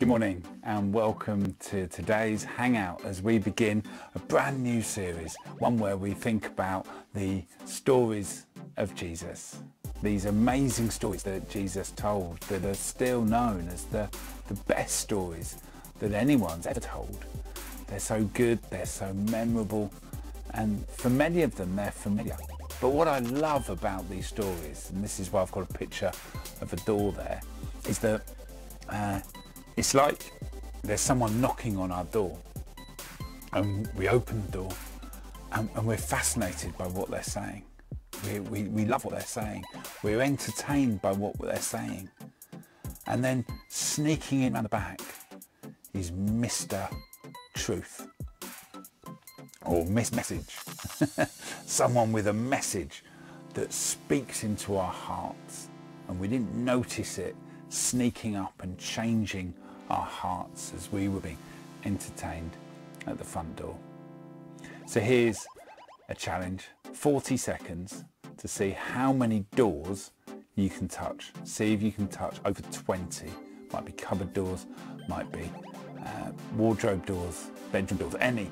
Good morning and welcome to today's Hangout as we begin a brand new series, one where we think about the stories of Jesus. These amazing stories that Jesus told that are still known as the, the best stories that anyone's ever told. They're so good, they're so memorable, and for many of them they're familiar. But what I love about these stories, and this is why I've got a picture of a door there, is that uh, it's like there's someone knocking on our door and we open the door and, and we're fascinated by what they're saying. We, we, we love what they're saying. We're entertained by what they're saying. And then sneaking in around the back is Mr. Truth or Miss Message. Someone with a message that speaks into our hearts and we didn't notice it sneaking up and changing our hearts as we were being entertained at the front door. So here's a challenge, 40 seconds to see how many doors you can touch. See if you can touch over 20. Might be cupboard doors, might be uh, wardrobe doors, bedroom doors, any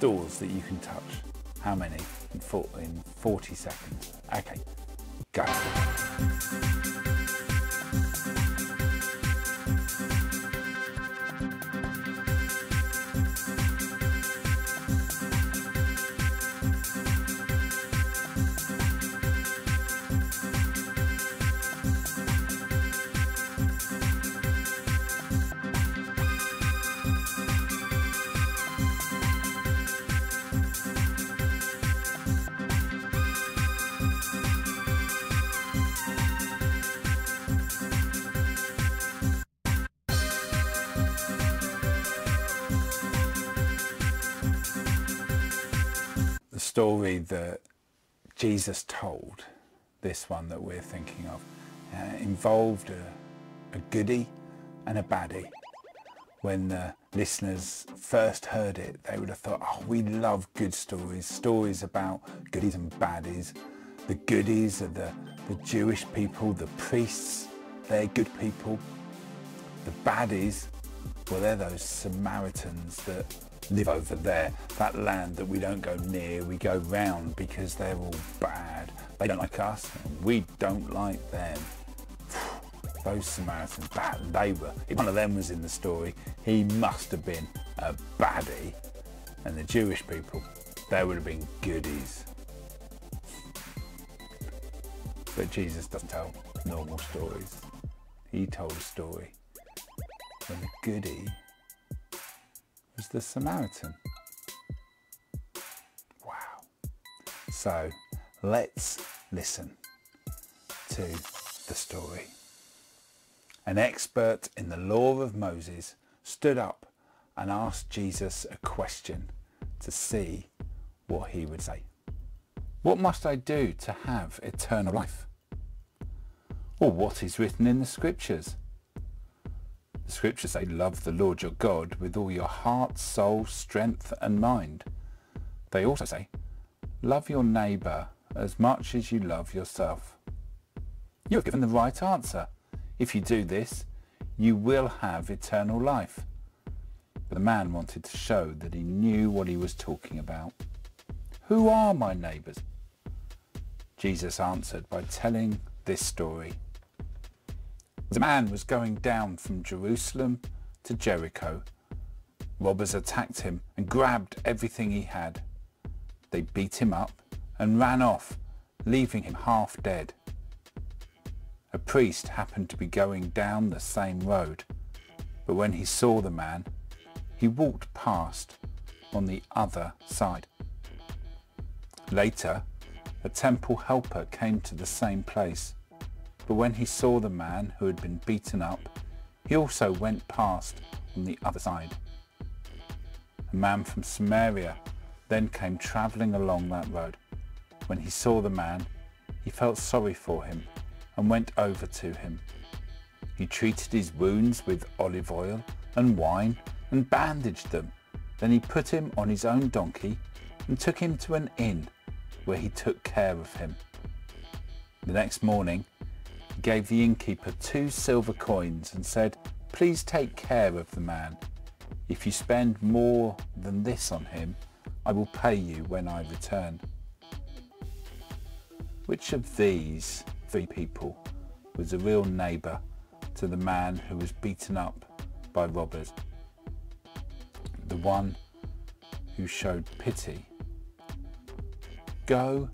doors that you can touch. How many in, in 40 seconds? Okay, go. Story that Jesus told, this one that we're thinking of, uh, involved a, a goody and a baddie. When the listeners first heard it, they would have thought, oh, we love good stories, stories about goodies and baddies. The goodies are the, the Jewish people, the priests, they're good people. The baddies, well, they're those Samaritans that live over there, that land that we don't go near, we go round because they're all bad. They don't like us, and we don't like them. Those Samaritans, bad, they were. If one of them was in the story, he must have been a baddie. And the Jewish people, they would have been goodies. But Jesus doesn't tell normal stories. He told a story when the goody was the Samaritan. Wow. So let's listen to the story. An expert in the law of Moses stood up and asked Jesus a question to see what he would say. What must I do to have eternal life? Or what is written in the scriptures? The scriptures say, love the Lord your God with all your heart, soul, strength and mind. They also say, love your neighbour as much as you love yourself. You are given the right answer. If you do this, you will have eternal life. But the man wanted to show that he knew what he was talking about. Who are my neighbours? Jesus answered by telling this story. The man was going down from Jerusalem to Jericho. Robbers attacked him and grabbed everything he had. They beat him up and ran off, leaving him half dead. A priest happened to be going down the same road, but when he saw the man, he walked past on the other side. Later, a temple helper came to the same place. But when he saw the man who had been beaten up, he also went past on the other side. A man from Samaria then came travelling along that road. When he saw the man, he felt sorry for him and went over to him. He treated his wounds with olive oil and wine and bandaged them. Then he put him on his own donkey and took him to an inn where he took care of him. The next morning, gave the innkeeper two silver coins and said, please take care of the man. If you spend more than this on him, I will pay you when I return. Which of these three people was a real neighbour to the man who was beaten up by robbers? The one who showed pity. Go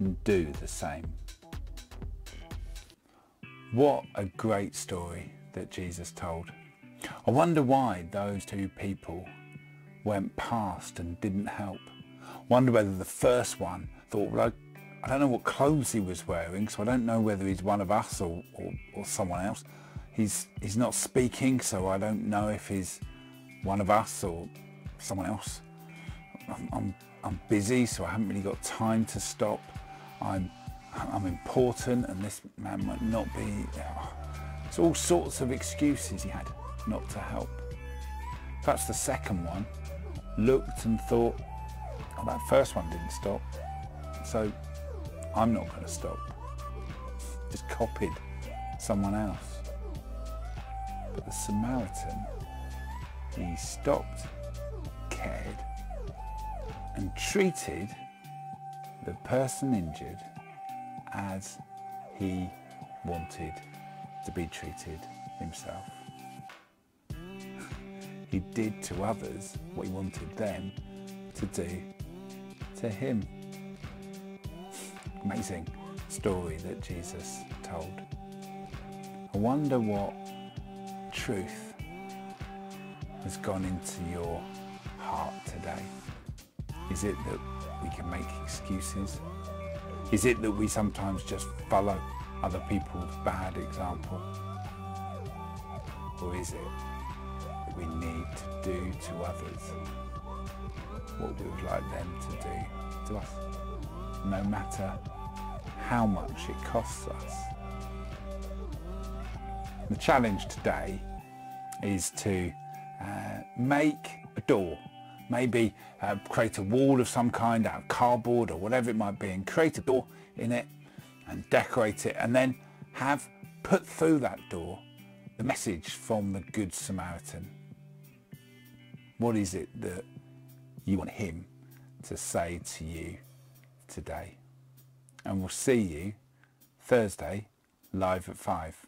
and do the same. What a great story that Jesus told. I wonder why those two people went past and didn't help. Wonder whether the first one thought, well, I, I don't know what clothes he was wearing, so I don't know whether he's one of us or, or, or someone else. He's, he's not speaking, so I don't know if he's one of us or someone else. I'm, I'm, I'm busy, so I haven't really got time to stop. I'm, I'm important, and this man might not be. It's all sorts of excuses he had not to help. Perhaps the second one looked and thought, oh, that first one didn't stop, so I'm not going to stop. Just copied someone else. But the Samaritan, he stopped, cared, and treated the person injured as he wanted to be treated himself. he did to others what he wanted them to do to him. Amazing story that Jesus told. I wonder what truth has gone into your heart today. Is it that we can make excuses? Is it that we sometimes just follow other people's bad example? Or is it that we need to do to others what we would like them to do to us, no matter how much it costs us? The challenge today is to uh, make a door maybe uh, create a wall of some kind out of cardboard or whatever it might be and create a door in it and decorate it and then have put through that door the message from the Good Samaritan. What is it that you want him to say to you today? And we'll see you Thursday live at 5.